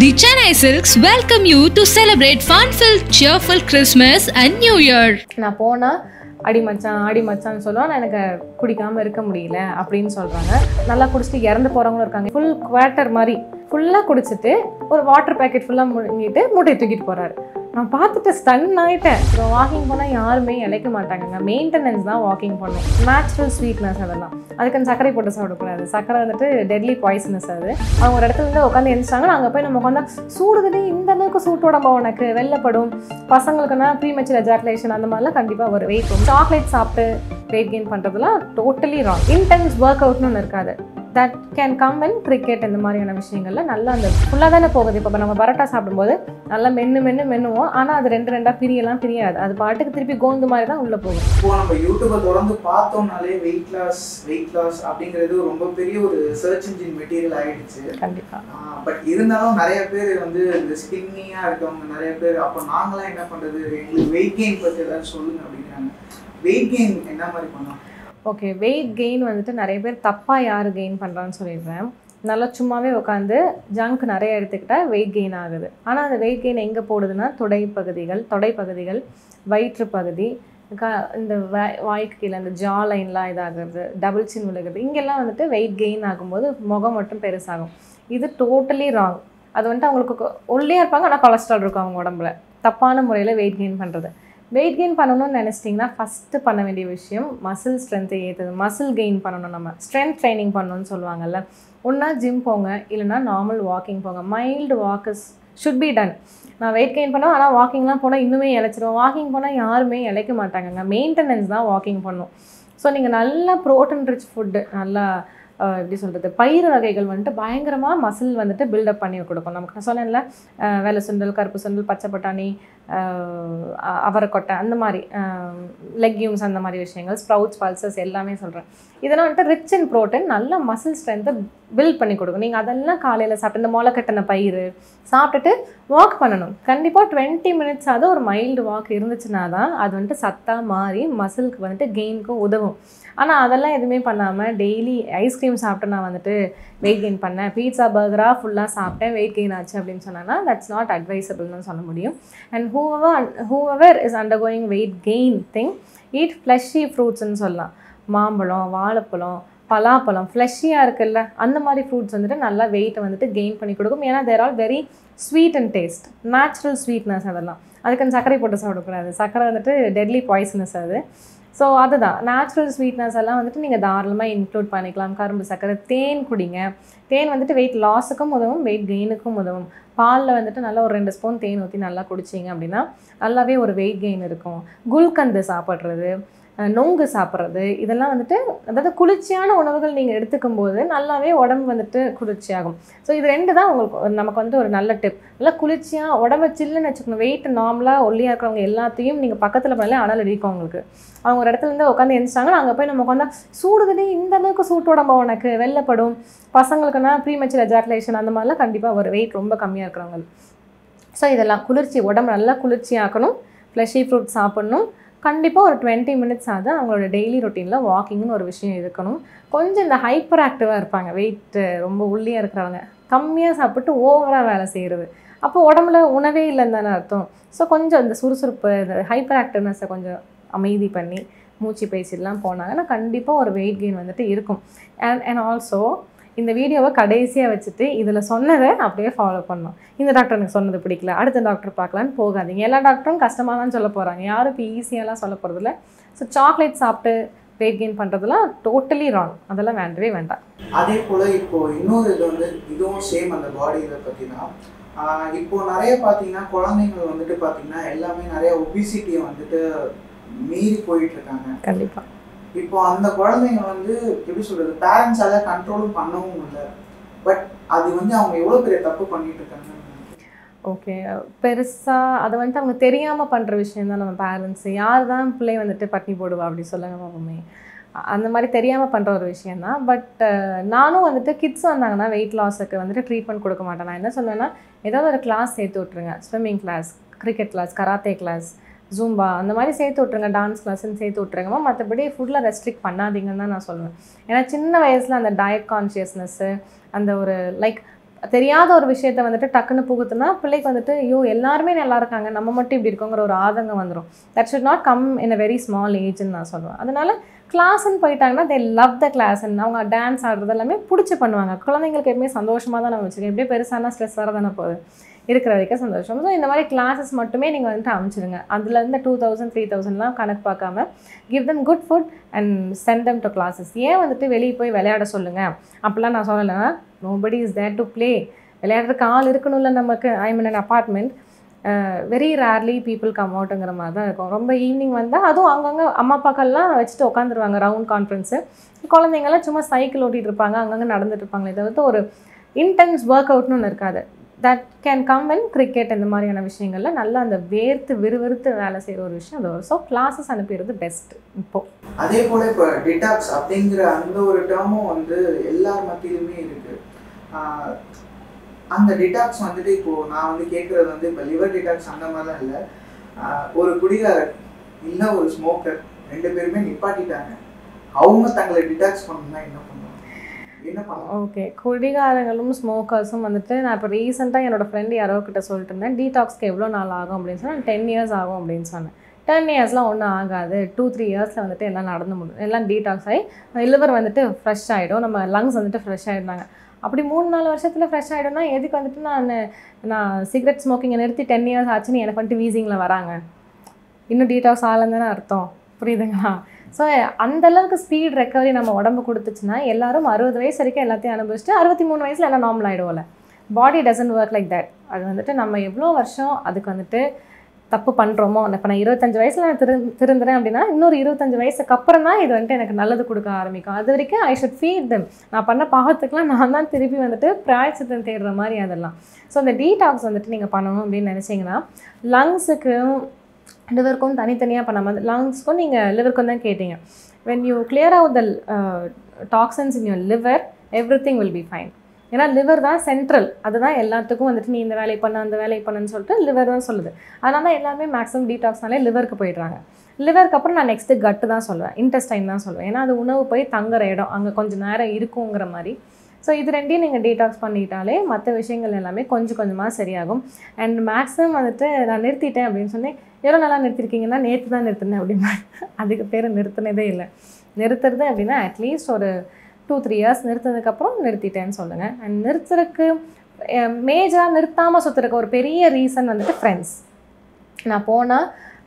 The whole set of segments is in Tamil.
The Chennai Silks welcome you to celebrate fun-filled, cheerful Christmas and New Year. நான் போனால் அடி மச்சான் ஆடி மச்சான்னு சொல்லுவோம் எனக்கு குடிக்காமல் இருக்க முடியல அப்படின்னு சொல்கிறாங்க நல்லா குடிச்சிட்டு இறந்து போகிறவங்களும் இருக்காங்க. ஃபுல் குவார்ட்டர் மாதிரி ஃபுல்லாக குடிச்சிட்டு ஒரு வாட்டர் பேக்கெட் ஃபுல்லாக முழுங்கிட்டு மூட்டையை தூக்கிட்டு போகிறாரு நான் பார்த்துட்டு ஸ்டன் ஆகிட்டேன் இப்போ வாக்கிங் போனால் யாருமே இழைக்க மாட்டாங்கங்க. மெயின்டெனன்ஸ் தான் வாக்கிங் பண்ணும். நேச்சுரல் ஸ்வீட்னஸ் அதெல்லாம். அதுக்கு சர்க்கரை போட்டு சாப்பிடக்கூடாது. சர்க்கரை வந்துட்டு டெட்லி பாய்சனஸ் அது. அவங்க ஒரு இடத்துல இருந்து உட்காந்து எழுந்தாங்க அங்கே போய் நம்ம உட்காந்தா சூடுதுடி இந்த அளவுக்கு சூட்டு உனக்கு? வெள்ளப்படும் பசங்களுக்குன்னா ப்ரீமெச்சர் எஜாக்குலேஷன் அந்த மாதிரிலாம் கண்டிப்பாக ஒரு வெயிட் சாக்லேட் சாப்பிட்டு வெயிட் கெயின் பண்ணுறதுலாம் டோட்டலி ராங் இன்டென்ஸ் ஒர்க் அவுட்னு ஒன்று இருக்காது. That can come in cricket இந்த மாதிரியான விஷயங்கள்ல நல்லா அந்த ஃபுல்லாக தானே போகுது. இப்போ நம்ம பரோட்டா சாப்பிடும்போது நல்லா மென்று மென்று மென்னுவோம். ஆனால் அது ரெண்டு ரெண்டாக பிரியெல்லாம் பிரியாது. அது பாட்டுக்கு திருப்பி கோந்து மாதிரி தான் உள்ளே போகும். இப்போ நம்ம யூடியூப்பை தொடர்ந்து பார்த்தோம்னாலே வெயிட் லாஸ் வெயிட் லாஸ் அப்படிங்கிறது ரொம்ப பெரிய ஒரு சர்ச் இன்ஜின் மெட்டீரியல் ஆயிடுச்சு. கண்டிப்பாக பட் இருந்தாலும் நிறைய பேர் வந்து இந்த ஸ்கின்னியாக இருக்கவங்க நிறைய பேர் அப்போ நாங்களாம் என்ன பண்ணுறது எங்களுக்கு வெயிட் கெயின் பற்றி ஏதாவது சொல்லுங்க அப்படிங்கிறாங்க. வெயிட் கெயின் என்ன மாதிரி பண்ணலாம்? ஓகே வெயிட் கெயின் வந்துட்டு நிறைய பேர் தப்பாக யார் கெயின் பண்ணுறான்னு சொல்லிடுறேன். நல்லா சும்மாவே உட்காந்து ஜங்க் நிறைய எடுத்துக்கிட்டால் வெயிட் கெயின் ஆகுது. ஆனால் அந்த வெயிட் கெயின் எங்கே போடுதுன்னா தொடை பகுதிகள் தொடை பகுதிகள் வயிற்று பகுதி க இந்த வாய்க்கு கீழே இந்த ஜா லைன்லாம் இதாகிறது டபுள் சின் விழுகிறது இங்கெல்லாம் வந்துட்டு வெயிட் கெயின் ஆகும்போது முகம் மட்டும் பெருசாகும். இது டோட்டலி ராங் அது வந்துட்டு அவங்களுக்கு ஒல்லியாக இருப்பாங்க ஆனால் கொலஸ்ட்ரால் இருக்கும் அவங்க உடம்புல. தப்பான முறையில் வெயிட் கெயின் பண்ணுறது வெயிட் கெயின் பண்ணணும்னு நினச்சிட்டிங்கன்னா ஃபஸ்ட்டு பண்ண வேண்டிய விஷயம் மசில் ஸ்ட்ரென்த்தை ஏற்றுது மசில் கெயின் பண்ணணும் நம்ம. ஸ்ட்ரென்த் ட்ரைனிங் பண்ணணும்னு சொல்லுவாங்கல்ல. ஒன்றா ஜிம் போங்க இல்லைனா நார்மல் வாக்கிங் போங்க. Mild walkers should be done நான் வெயிட் கெயின் பண்ணுவேன் ஆனால் வாக்கிங்லாம் போனால் இன்னுமே இழைச்சிருவோம் வாக்கிங் போனால் யாருமே இழைக்க மாட்டாங்கங்க. மெயின்டெனன்ஸ் தான் வாக்கிங் பண்ணும். ஸோ நீங்கள் நல்லா ப்ரோட்டீன் ரிச் ஃபுட்டு நல்லா எப்படி சொல்கிறது பயிர் வகைகள் வந்துட்டு பயங்கரமாக மசில் வந்துட்டு பில்டப் பண்ணி கொடுக்கும். நமக்கு நான் சொன்னேன்ல அஹ், வெள்ளை சுண்டல் கருப்பு சுண்டல் பச்சை பட்டாணி அவரைக்கொட்டை அந்த மாதிரி லெக்யூம்ஸ் அந்த மாதிரி விஷயங்கள் ஸ்ப்ரவுட்ஸ் பல்சஸ் எல்லாமே சொல்கிறேன் இதெல்லாம் வந்துட்டு ரிச் இன் ப்ரோட்டீன் நல்ல மசில் ஸ்ட்ரென்த்தை பில்ட் பண்ணி கொடுக்கும். நீங்கள் அதெல்லாம் காலையில் சாப்பிட்டு இந்த முளைக்கட்டின பயிறு சாப்பிட்டுட்டு வாக் பண்ணணும். கண்டிப்பாக டுவெண்ட்டி மினிட்ஸ் ஒரு மைல்டு வாக் இருந்துச்சுன்னா தான் அது வந்துட்டு சத்தாக மாறி மசிலுக்கு வந்துட்டு கெயினுக்கும் உதவும். ஆனால் அதெல்லாம் எதுவுமே பண்ணாமல் டெய்லி ஐஸ்கிரீம் சாப்பிட்டு நான் வந்துட்டு வெயிட் கெயின் பண்ணேன். பீட்சா பர்கராக ஃபுல்லாக சாப்பிட்டேன் வெயிட் கெயின் ஆச்சு அப்படின்னு சொன்னால் தட்ஸ் நாட் அட்வைசபிள்னு சொல்ல முடியும். And whoever whoever is undergoing weight gain thing eat fleshy ஃப்ரூட்ஸ்னு சொல்லலாம். மாம்பழம் வாழைப்பழம் பலாப்பழம் ஃப்ளஷியாக இருக்குல்ல அந்த மாதிரி ஃப்ரூட்ஸ் வந்துட்டு நல்லா வெயிட்டை வந்துட்டு கெயின் பண்ணி கொடுக்கும். ஏன்னா there all very sweet and taste natural sweetness அதெல்லாம். அதுக்கு சர்க்கரை போட்டு சாப்பிடக்கூடாது. சர்க்கரை வந்துட்டு டெட்லி பாய்சனஸ் அது. ஸோ அதுதான். நேச்சுரல் ஸ்வீட்னஸ் எல்லாம் வந்துட்டு நீங்கள் தாராளமாக இன்க்ளூட் பண்ணிக்கலாம். கரும்பு சர்க்கரை தேன் குடிங்க. தேன் வந்துட்டு வெயிட் லாஸுக்கும் உதவும் வெயிட் கெயினுக்கும் உதவும். பாலில் வந்துட்டு நல்லா ஒரு ரெண்டு ஸ்பூன் தேன் ஊற்றி நல்லா குடிச்சிங்க அப்படின்னா நல்லாவே ஒரு வெயிட் கெயின் இருக்கும். குல்கந்து சாப்பிட்றது நொங்கு சாப்பிட்றது இதெல்லாம் வந்துட்டு அதாவது குளிர்ச்சியான உணவுகள் நீங்கள் எடுத்துக்கும் போது நல்லாவே உடம்பு வந்துட்டு குளிர்ச்சியாகும். ஸோ இது ரெண்டு தான் உங்களுக்கு நமக்கு வந்து ஒரு நல்ல டிப் நல்லா குளிர்ச்சியாக உடம்பு சில்லுன்னு வச்சுக்கணும். வெயிட் நார்மலாக ஒல்லியாக இருக்கிறவங்க எல்லாத்தையும் நீங்கள் பக்கத்தில் பண்ணல அனல் அடிக்கும் அவங்களுக்கு அவங்க ஒரு இடத்துல இருந்து உட்காந்து எழுந்தாங்க அங்கே போய் நம்ம உட்காந்தா சூடுதலே இந்த அளவுக்கு சூட்டு உடம்பு உனக்கு? வெள்ளப்படும் பசங்களுக்குன்னா ப்ரீமெச்சர் எஜாக்குலேஷன் அந்த மாதிரிலாம் கண்டிப்பாக ஒரு வெயிட் ரொம்ப கம்மியாக இருக்கிறவங்க ஸோ இதெல்லாம் குளிர்ச்சி உடம்பு நல்லா குளிர்ச்சியாக்கணும் ஃப்ளஷி ஃப்ரூட் சாப்பிட்ணும். கண்டிப்பாக ஒரு டுவெண்ட்டி மினிட்ஸ் ஆகுது அவங்களோட டெய்லி ரொட்டீனில் வாக்கிங்னு ஒரு விஷயம் இருக்கணும். கொஞ்சம் இந்த ஹைப்பர் ஆக்டிவாக இருப்பாங்க. வெயிட்டு ரொம்ப உள்ளியாக இருக்கிறவங்க. கம்மியாக சாப்பிட்டு ஓவராக வேலை செய்கிறது அப்போ உடம்புல உணவே இல்லைன்னு தானே அர்த்தம். ஸோ கொஞ்சம் இந்த சுறுசுறுப்பு இந்த ஹைப்பர் ஆக்டிவ்னஸை கொஞ்சம் அமைதி பண்ணி மூச்சு பயிற்சிலாம் போனாங்கன்னா கண்டிப்பாக ஒரு வெயிட் கெயின் வந்துட்டு இருக்கும். அண்ட் அண்ட் ஆல்சோ இந்த வீடியோவை கடைசியாக வச்சுட்டு இதில் சொன்னதை அப்படியே ஃபாலோ பண்ணணும். இந்த டாக்டர் எனக்கு சொன்னது பிடிக்கல. அடுத்த டாக்டர் பார்க்கலான்னு போகாதீங்க. எல்லா டாக்டரும் கஷ்டமாக தான் சொல்ல போகிறாங்க யாரும் இப்போ ஈஸியாலாம் சொல்ல போகிறதில்ல ஸோ சாக்லேட் சாப்பிட்டு வெயிட் கெயின் பண்ணுறதுலாம் டோட்டலி ராங் அதெல்லாம் வேண்டவே வேண்டாம். அதே போல் இப்போ இன்னொரு இது வந்து இதுவும் சேம் அந்த பாடி இதை பற்றி தான் ஆஹ் இப்போ நிறைய பார்த்தீங்கன்னா குழந்தைங்கள் வந்துட்டு பார்த்தீங்கன்னா எல்லாமே நிறைய ஒபிசிட்டியை வந்துட்டு மீறி போயிட்டு இருக்காங்க. கண்டிப்பாக இப்போ அந்த குழந்தைங்க வந்து எப்படி சொல்றது பேரண்ட்ஸால கண்ட்ரோலும் பண்ணவும் இல்லை. பட் அது வந்து அவங்க எவ்வளோ பெரிய தப்பு பண்ணிட்டு இருக்காங்க ஓகே பெருசாக அதை வந்துட்டு அவங்க தெரியாமல் பண்ணுற விஷயம் தான் நம்ம பேரண்ட்ஸ் யார் தான் பிள்ளை வந்துட்டு பட்னி போடுவா அப்படி சொல்லுங்க மாமே அந்த மாதிரி தெரியாமல் பண்ணுற ஒரு விஷயம் தான். பட் நானும் வந்துட்டு கிட்ஸ் வந்தாங்கன்னா வெயிட் லாஸுக்கு வந்துட்டு ட்ரீட்மெண்ட் கொடுக்க மாட்டேன். நான் என்ன சொல்லுவேன்னா ஏதாவது ஒரு கிளாஸ் சேர்த்து விட்ருங்க swimming class cricket class karate class zumba அந்த மாதிரி சேர்த்து விட்ருங்க டான்ஸ் கிளாஸ்ன்னு சேர்த்து விட்ருங்கம்மா மற்றபடி ஃபுட்டில் ரெஸ்ட்ரிக்ட் பண்ணாதீங்கன்னு தான் நான் சொல்லுவேன். ஏன்னா சின்ன வயசில் அந்த டயட் கான்ஷியஸ்னஸ்ஸு அந்த ஒரு லைக் தெரியாத ஒரு விஷயத்த வந்துட்டு டக்குன்னு புகுத்துனா பிள்ளைக்கு வந்துட்டு ஐயோ எல்லாருமே நல்லா இருக்காங்க. நம்ம மட்டும் இப்படி இருக்கோங்கிற ஒரு ஆதங்கம் வந்துடும் that should not come in a very small ஏஜ்னு நான் சொல்லுவேன். அதனால கிளாஸ்ன்னு போயிட்டாங்கன்னா தே லவ் த கிளாஸ் அவங்க டான்ஸ் ஆடுறது எல்லாமே பிடிச்சி பண்ணுவாங்க. குழந்தைங்களுக்கு எப்பவுமே சந்தோஷமாக தான் நம்ம வச்சுருக்கோம் எப்படியே பெருசான ஸ்ட்ரெஸ் வர தானே போகுது. இருக்கிற வரைக்கும் சந்தோஷம். ஸோ இந்த மாதிரி கிளாஸஸ் மட்டுமே நீங்கள் வந்துட்டு அமைச்சிருங்க. அதுலேருந்து டூ தௌசண்ட் த்ரீ தௌசண்ட்லாம் கணக்கு பார்க்காம give them good food and send them to classes ஏன் வந்துட்டு வெளியே போய் விளையாட சொல்லுங்கள் அப்படிலாம் நான் சொல்லலைன்னா nobody is there to play விளையாடுறதுக்கு ஆள் இருக்கணும்ல நமக்கு. I mean an apartment very rarely people come அவுட்டுங்கிற மாதிரி தான் இருக்கும். ரொம்ப ஈவினிங் வந்தால் அதுவும் அங்கங்கே அம்மா அப்பாக்கள்லாம் வச்சுட்டு உட்காந்துருவாங்க ரவுண்ட் கான்ஃபரன்ஸு குழந்தைங்கள்லாம் சும்மா சைக்கிள் ஓட்டிகிட்டு இருப்பாங்க. அங்கங்கே நடந்துட்டு இருப்பாங்களே தவிர்த்து ஒரு இன்டென்ஸ் ஒர்க் அவுட்னு ஒன்று இருக்காது. That can come in cricket இந்த மாதிரியான விஷயங்களில் நல்லா அந்த வேர்த்து விறுவிறுத்து வேலை செய்கிற ஒரு விஷயம். அது ஸோ கிளாஸஸ் அனுப்பிடுறது பெஸ்ட் இப்போ. அதே போல் இப்போ டிடாக்ஸ் அப்படிங்கிற அந்த ஒரு டேர்மும் வந்து எல்லார் மத்தியிலுமே இருக்கு. அந்த டிடாக்ஸ் வந்துட்டு இப்போ நான் வந்து கேட்கறது வந்து இப்போ லிவர் டிடாக்ஸ் அந்த மாதிரிலாம் இல்லை. ஒரு குடிகாரர் இல்லை ஒரு ஸ்மோக்கர் ரெண்டு பேருமே நிப்பாட்டிட்டாங்க. அவங்க தங்களை டிடாக்ஸ் பண்ணணும்னா என்ன என்ன பண்ணுவாங்க ஓகே குடிகாரங்களும் ஸ்மோக்கர்ஸும் வந்துட்டு நான் இப்போ ரீசெண்டாக என்னோட ஃப்ரெண்டு யாரோ கிட்ட சொல்லிட்டு இருந்தேன் டீடாக்ஸ்க்கு எவ்வளோ நாள் ஆகும்? அப்படின்னு சொன்னால் டென் இயர்ஸ் ஆகும் அப்படின்னு சொன்னேன். டென் இயர்ஸ்லாம் ஒன்றும் ஆகாது. டூ த்ரீ இயர்ஸில் வந்துட்டு எல்லாம் நடந்து முடியும் எல்லாம் டீடாக்ஸ் ஆகி லிவர் வந்துட்டு ஃப்ரெஷ் ஆகிடும் நம்ம லங்ஸ் வந்துட்டு ஃப்ரெஷ் ஆகிடுறாங்க அப்படி மூணு நாலு வருஷத்தில் ஃப்ரெஷ் ஆகிடும்னா எதுக்கு வந்துட்டு நான் நான் சிகரெட் ஸ்மோக்கிங்கை நிறுத்தி டென் இயர்ஸ் ஆச்சுன்னு எனக்கு வந்துட்டு வீசிங்கில் வராங்க? இன்னும் டீடாக்ஸ் ஆகலன்னு தானே அர்த்தம். புரியுதுங்களா? ஸோ அந்த அளவுக்கு ஸ்பீட் ரெக்கவரி நம்ம உடம்பு கொடுத்துச்சுன்னா எல்லாரும் அறுபது வயசு வரைக்கும் எல்லாத்தையும் அனுபவிச்சுட்டு அறுபத்தி மூணு வயசில் எல்லாம் normal ஆகிடுவோம்ல body doesn't work like that அது வந்துட்டு நம்ம எவ்வளோ வருஷம் அதுக்கு வந்துட்டு தப்பு பண்ணுறோமோ இப்போ நான் இருபத்தஞ்சு வயசில் நான் திரு திருந்துறேன் அப்படின்னா இன்னொரு இருபத்தஞ்சு வயசுக்கு அப்புறம் தான் இது வந்துட்டு எனக்கு நல்லது கொடுக்க ஆரம்பிக்கும். அது வரைக்கும் ஐ ஷுட் ஃபீட் தம் நான் பண்ண பாகத்துக்கெலாம் நான் தான் திருப்பி வந்துட்டு பிராய்ச்சத்தை தேடுற மாதிரி அதெல்லாம். ஸோ அந்த டீடாக்ஸ் வந்துட்டு நீங்கள் பண்ணணும் அப்படின்னு நினச்சிங்கன்னா லங்ஸுக்கும் லிவருக்கும் தனித்தனியாக பண்ணாமல் லங்ஸ்க்கும் நீங்கள் லிவருக்கும் தான் கேட்டீங்க. When you clear out the uh, toxins in your liver everything will be fine ஏன்னா லிவர் தான் சென்ட்ரல் அதுதான் எல்லாத்துக்கும் வந்துட்டு நீ இந்த வேலையை பண்ண அந்த வேலையை பண்ணுன்னு சொல்லிட்டு லிவர் தான் சொல்லுது. அதனால தான் எல்லாமே மேக்ஸிமம் டீடாக்ஸ்னாலே லிவருக்கு போயிடுறாங்க. லிவருக்கு அப்புறம் நான் நெக்ஸ்ட்டு கட்டு தான் சொல்லுவேன். இன்டெஸ்டைன் தான் சொல்லுவேன். ஏன்னா அது உணவு போய் தங்குற இடம். அங்கே கொஞ்சம் நேரம் இருக்குங்கிற மாதிரி. ஸோ இது ரெண்டையும் நீங்கள் டீடாக்ஸ் பண்ணிட்டாலே மற்ற விஷயங்கள் எல்லாமே கொஞ்சம் கொஞ்சமாக சரியாகும். அண்ட் மேக்ஸிமம் வந்துட்டு நான் நிறுத்திட்டேன் அப்படின்னு சொன்னேன். எவ்வளோ நல்லா நிறுத்திருக்கீங்கன்னா நேற்று தான் நிறுத்தினேன் அப்படின்னா அதுக்கு பேர் நிறுத்தினதே இல்லை. நிறுத்துறது அப்படின்னா அட்லீஸ்ட் ஒரு டூ த்ரீ இயர்ஸ் நிறுத்தினதுக்கப்புறம் நிறுத்திட்டேன்னு சொல்லுங்கள் அண்ட் நிறுத்துறதுக்கு மேஜராக நிறுத்தாமல் சுற்றுறதுக்கு ஒரு பெரிய ரீசன் வந்துட்டு ஃப்ரெண்ட்ஸ் நான் போனால்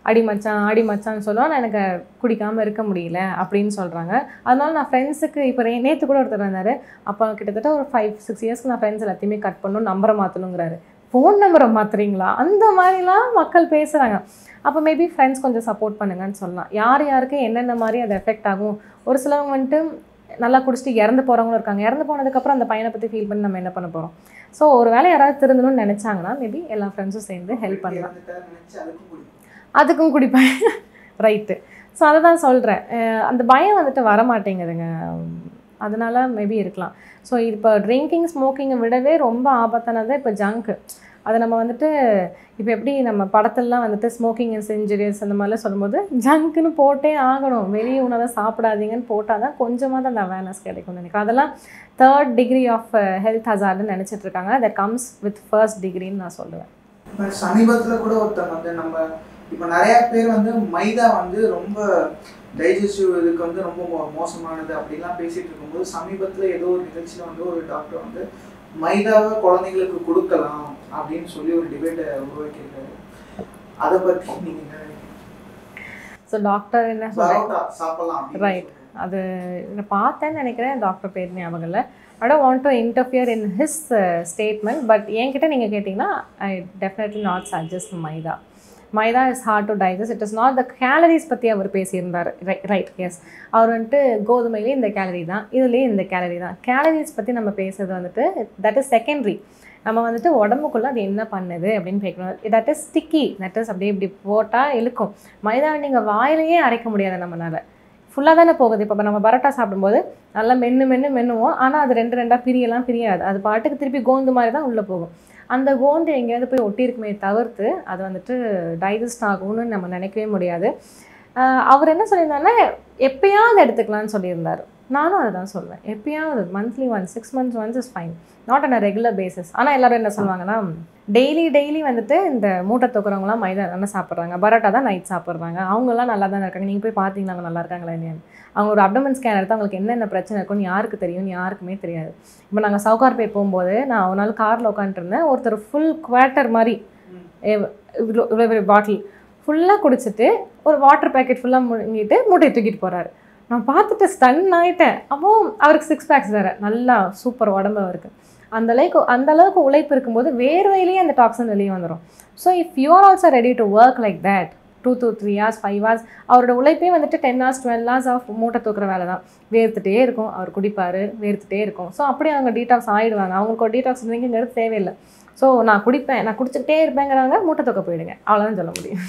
அடி மச்சான் அடி மச்சான்னு சொல்லுவான் நான் எனக்கு குடிக்காமல் இருக்க முடியல அப்படின்னு சொல்கிறாங்க அதனால நான் ஃப்ரெண்ட்ஸுக்கு இப்போ நேற்று கூட ஒருத்தர் வந்தார். அப்போ கிட்டத்தட்ட ஒரு ஃபைவ் சிக்ஸ் இயர்ஸ்க்கு நான் ஃப்ரெண்ட்ஸ் எல்லாத்தையுமே கட் பண்ணணும் நம்பரை மாற்றணுங்கிறாரு ஃபோன் நம்பரை மாற்றுறீங்களா அந்த மாதிரிலாம் மக்கள் பேசுகிறாங்க அப்போ மேபி ஃப்ரெண்ட்ஸ் கொஞ்சம் சப்போர்ட் பண்ணுங்கன்னு சொல்லலாம். யார் யாருக்கு என்னென்ன மாதிரி அது எஃபெக்ட் ஆகும்? ஒரு சிலவங்க வந்துட்டு நல்லா குடிச்சிட்டு இறந்து போகிறவங்களும் இருக்காங்க. இறந்து போனதுக்கப்புறம் அந்த பையனை பற்றி ஃபீல் பண்ணி நம்ம என்ன பண்ண போகிறோம் ஸோ ஒரு வேளை யாராவது திருந்தணும்னு நினச்சாங்கன்னா மேபி எல்லா ஃப்ரெண்ட்ஸும் சேர்ந்து ஹெல்ப் பண்ணலாம். அதுக்கும் குடிப்பேன் ரைட்டு ஸோ அதை தான் சொல்கிறேன் அந்த பயம் வந்துட்டு வர மாட்டேங்குதுங்க அதனால மேபி இருக்கலாம். ஸோ இப்போ ட்ரிங்கிங் ஸ்மோக்கிங்கை விடவே ரொம்ப ஆபத்தானது இப்போ ஜங்க்கு அதை நம்ம வந்துட்டு இப்போ எப்படி நம்ம படத்துலலாம் வந்துட்டு ஸ்மோக்கிங் இஸ் இன்ஜுரியஸ் அந்த மாதிரிலாம் சொல்லும்போது ஜங்க்குன்னு போட்டே ஆகணும். வெளியே உணவை சாப்பிடாதீங்கன்னு போட்டால் தான் கொஞ்சமாக தான் அந்த அவேர்னஸ் கிடைக்கும்னு நினைக்கிறேன். அதெல்லாம் தேர்ட் டிகிரி ஆஃப் ஹெல்த் ஹசார்டுன்னு நினச்சிட்டு இருக்காங்க. தட் கம்ஸ் வித் ஃபர்ஸ்ட் டிகிரின்னு நான் சொல்லுவேன். இப்போ கூட ஒருத்தர் வந்து நம்ம இப்போ நிறைய பேர் வந்து மைதா வந்து ரொம்ப டைஜஸ்டிவ் இதுக்கு வந்து ரொம்ப மோசமானது அப்படிலாம் பேசிட்டு இருக்கும்போது சமீபத்தில் ஏதோ ஒரு நிகழ்ச்சியில் வந்து ஒரு டாக்டர் வந்து மைதாவை குழந்தைங்களுக்கு கொடுக்கலாம் அப்படின்னு சொல்லி ஒரு டிபேட்டை உருவாக்கியிருக்காரு அதை பத்தி நீங்க என்ன? ஸோ டாக்டர் என்ன சொல்கிறாங்க. சொல்றாங்க. அது நான் பார்த்தேன்னு நினைக்கிறேன் டாக்டர் பேர் ஞாபகம் இல்லை I don't want to interfere in his statement but என்கிட்ட நீங்கள் கேட்டிங்கன்னா I definitely not suggest maida maida is hard to digest it is not the calories பற்றி அவர் பேசியிருந்தார். ரைட் எஸ் அவர் வந்துட்டு கோதுமையிலே இந்த கேலரி தான் இதுலேயே இந்த கேலரி தான். கேலரிஸ் பற்றி நம்ம பேசுறது வந்துட்டு தட் இஸ் செகண்ட்ரி நம்ம வந்துட்டு உடம்புக்குள்ளே அது என்ன பண்ணுது அப்படின்னு கேட்கணும். That is sticky that is அப்படியே இப்படி போட்டால் இழுக்கும். மைதாவை நீங்கள் வாயிலேயே அரைக்க முடியாது நம்மளால் ஃபுல்லாக தானே போகுது. இப்போ நம்ம பரோட்டா சாப்பிடும்போது நல்லா மென்று மென்று மென்னுவோம். ஆனால் அது ரெண்டு ரெண்டாக பிரியலாம் பிரியாது. அது பாட்டுக்கு திருப்பி கோந்து மாதிரி தான் உள்ளே போகும். அந்த கோந்து எங்கேயாவது போய் ஒட்டியிருக்குமே தவிர்த்து அது வந்துட்டு டைஜஸ்ட் ஆகும்னு நம்ம நினைக்கவே முடியாது. அவர் என்ன சொல்லியிருந்தாருன்னா எப்பயாவது எடுத்துக்கலாம்னு சொல்லியிருந்தார். நானும் அதை தான் சொல்வேன். எப்பயாவது monthly one six months once is fine not on a regular basis ஆனால் எல்லாரும் என்ன சொல்லுவாங்கன்னா டெய்லி டெய்லி வந்துட்டு இந்த மூட்டை தூக்குறவங்களாம் மைதா தானே சாப்பிட்றாங்க. பரோட்டா தான் நைட் சாப்பிட்றாங்க. அவங்கெல்லாம் நல்லா தானே இருக்காங்க. நீங்கள் போய் பார்த்தீங்களா? அவங்க நல்லா இருக்காங்களா இல்லையான்னு. அவங்க ஒரு அப்டமன் ஸ்கேன் எடுத்து அவங்களுக்கு என்னென்ன பிரச்சனை இருக்குன்னு யாருக்கு தெரியும் யாருக்குமே தெரியாது. இப்போ நாங்கள் சவுகார்பேட் போகும்போது நான் ஒரு நாள் காரில் உட்காந்துருந்தேன் ஒருத்தர் ஃபுல் குவார்ட்டர் மாதிரி இவ்வளோ இவ்வளோ பெரிய பாட்டில் ஃபுல்லாக குடிச்சிட்டு ஒரு வாட்டர் பேக்கெட் ஃபுல்லாக முழுங்கிட்டு மூட்டையை தூக்கிட்டு போகிறாரு நான் பார்த்துட்டு ஸ்டன் ஆகிட்டேன் அப்போ அவருக்கு சிக்ஸ் பேக்ஸ் வேறு. நல்லா சூப்பர் உடம்பு அவருக்கு. அந்த அளவுக்கு அந்த அளவுக்கு உழைப்பு இருக்கும்போது வேர்வையிலேயே அந்த டாக்ஸின் வெளியே வந்துடும் so if you are also ready to work like that two two three hours five hours அவரோட உழைப்பே வந்துட்டு ten hours twelve hours of மூட்டை தூக்குற வேலை தான். வேர்த்துட்டே இருக்கும். அவர் குடிப்பார் வேர்த்துட்டே இருக்கும். ஸோ அப்படியே அவங்க டீடாக்ஸ் ஆகிடுவாங்க அவங்களுக்கு ஒரு டீடாக்ஸ் ட்ரிங்க்ங்கிறது தேவையில்லை. ஸோ நான் குடிப்பேன். நான் குடிச்சிக்கிட்டே இருப்பேங்கிறாங்க. மூட்டை தூக்க போயிடுங்க. அவ்வளோதான் சொல்ல முடியும்.